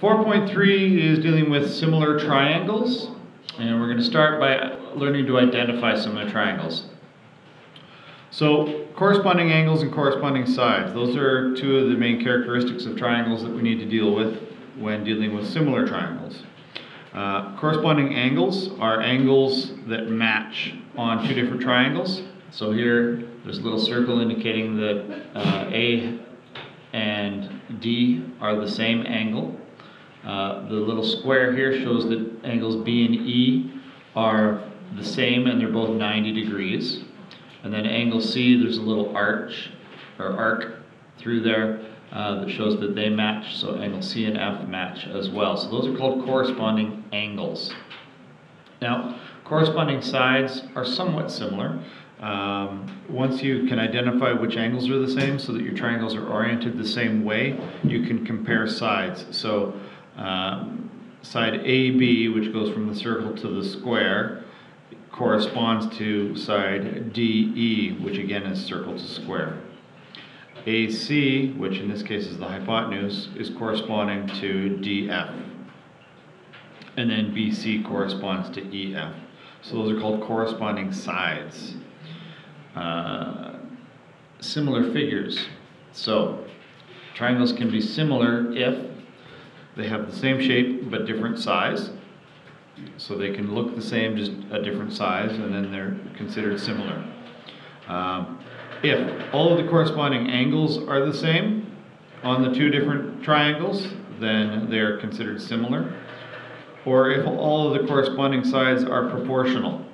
4.3 is dealing with similar triangles, and we're going to start by learning to identify similar triangles. So, corresponding angles and corresponding sides, those are two of the main characteristics of triangles that we need to deal with when dealing with similar triangles. Uh, corresponding angles are angles that match on two different triangles. So here, there's a little circle indicating that uh, A and D are the same angle. Uh, the little square here shows that angles B and E are the same and they're both 90 degrees. And then angle C, there's a little arch or arc through there uh, that shows that they match. So angle C and F match as well. So those are called corresponding angles. Now, corresponding sides are somewhat similar. Um, once you can identify which angles are the same so that your triangles are oriented the same way, you can compare sides. So um, side AB, which goes from the circle to the square, corresponds to side DE, which again is circle to square. AC, which in this case is the hypotenuse, is corresponding to DF. And then BC corresponds to EF. So those are called corresponding sides. Uh, similar figures. So triangles can be similar if they have the same shape but different size. So they can look the same, just a different size, and then they're considered similar. Um, if all of the corresponding angles are the same on the two different triangles, then they are considered similar. Or if all of the corresponding sides are proportional.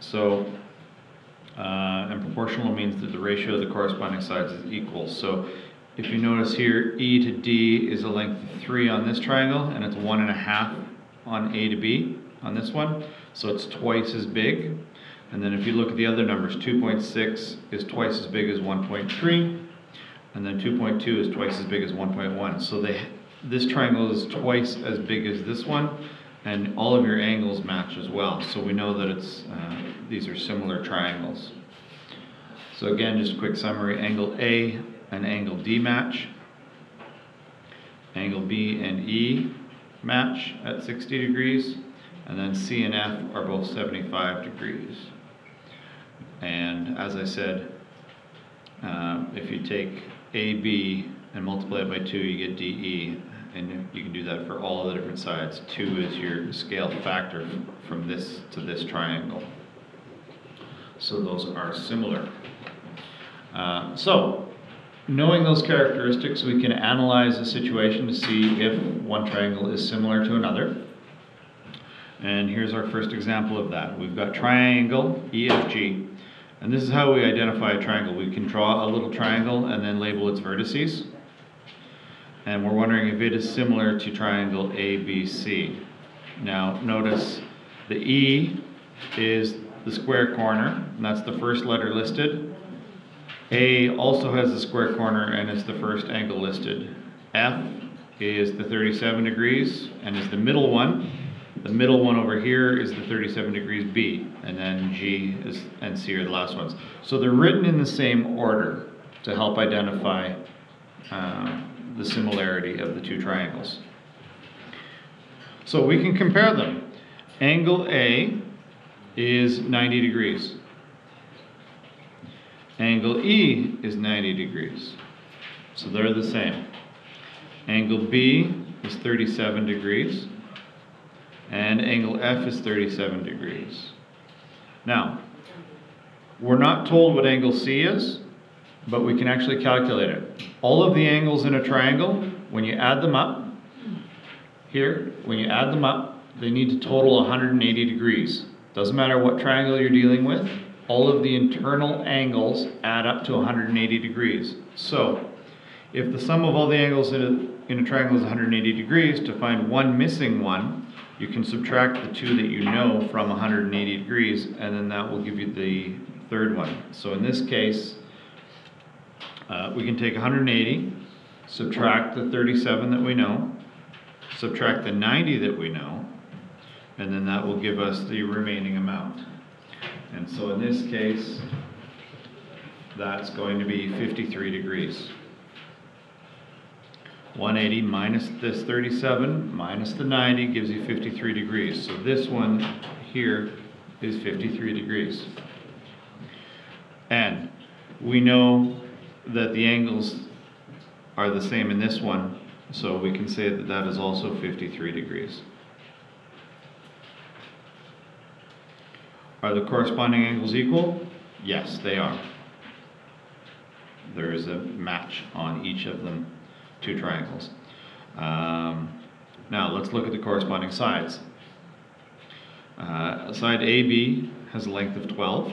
So, uh, and proportional means that the ratio of the corresponding sides is equal. So if you notice here, E to D is a length of 3 on this triangle, and it's 1.5 on A to B on this one. So it's twice as big. And then if you look at the other numbers, 2.6 is twice as big as 1.3, and then 2.2 is twice as big as 1.1. So they, this triangle is twice as big as this one, and all of your angles match as well. So we know that it's uh, these are similar triangles. So again, just a quick summary, angle A and angle D match. Angle B and E match at 60 degrees, and then C and F are both 75 degrees. And as I said, uh, if you take AB and multiply it by 2, you get DE, and you can do that for all of the different sides. 2 is your scale factor from this to this triangle. So those are similar. Uh, so, knowing those characteristics, we can analyze a situation to see if one triangle is similar to another. And here's our first example of that. We've got triangle EFG. And this is how we identify a triangle. We can draw a little triangle and then label its vertices. And we're wondering if it is similar to triangle ABC. Now notice the E is the square corner, and that's the first letter listed. A also has a square corner and is the first angle listed. F is the 37 degrees and is the middle one. The middle one over here is the 37 degrees B, and then G is, and C are the last ones. So they're written in the same order to help identify uh, the similarity of the two triangles. So we can compare them. Angle A is 90 degrees. Angle E is 90 degrees. So they're the same. Angle B is 37 degrees. And angle F is 37 degrees. Now, we're not told what angle C is, but we can actually calculate it. All of the angles in a triangle, when you add them up, here, when you add them up, they need to total 180 degrees. Doesn't matter what triangle you're dealing with, all of the internal angles add up to 180 degrees. So, if the sum of all the angles in a, in a triangle is 180 degrees, to find one missing one, you can subtract the two that you know from 180 degrees, and then that will give you the third one. So in this case, uh, we can take 180, subtract the 37 that we know, subtract the 90 that we know, and then that will give us the remaining amount. And so in this case, that's going to be 53 degrees. 180 minus this 37 minus the 90 gives you 53 degrees. So this one here is 53 degrees. And we know that the angles are the same in this one, so we can say that that is also 53 degrees. Are the corresponding angles equal? Yes, they are. There is a match on each of them, two triangles. Um, now let's look at the corresponding sides. Uh, side AB has a length of 12.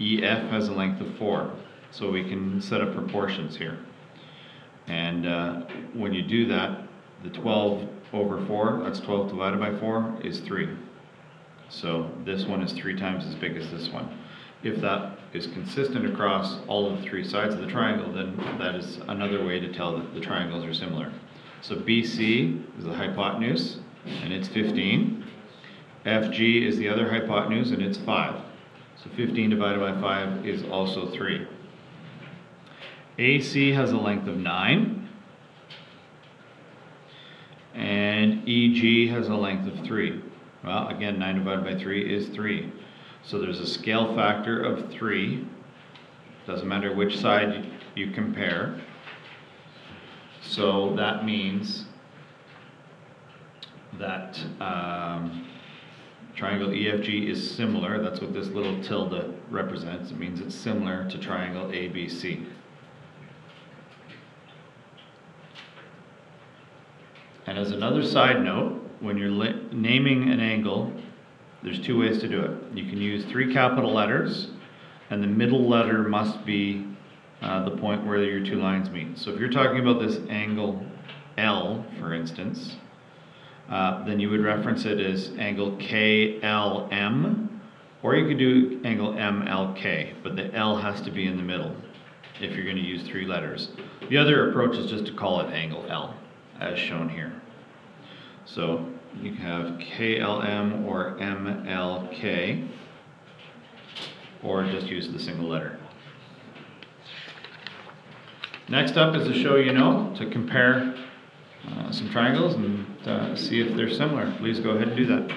EF has a length of 4. So we can set up proportions here. And uh, when you do that, the 12 over 4, that's 12 divided by 4, is 3. So this one is three times as big as this one. If that is consistent across all of the three sides of the triangle, then that is another way to tell that the triangles are similar. So BC is the hypotenuse, and it's 15. FG is the other hypotenuse, and it's 5. So 15 divided by 5 is also 3. AC has a length of 9. And EG has a length of 3. Well, again, 9 divided by 3 is 3. So there's a scale factor of 3. Doesn't matter which side you compare. So that means that um, triangle EFG is similar. That's what this little tilde represents. It means it's similar to triangle ABC. And as another side note, when you're naming an angle, there's two ways to do it. You can use three capital letters, and the middle letter must be uh, the point where your two lines meet. So if you're talking about this angle L, for instance, uh, then you would reference it as angle KLM, or you could do angle MLK, but the L has to be in the middle if you're going to use three letters. The other approach is just to call it angle L, as shown here. So you can have KLM or MLK, or just use the single letter. Next up is a show you know to compare uh, some triangles and uh, see if they're similar. Please go ahead and do that.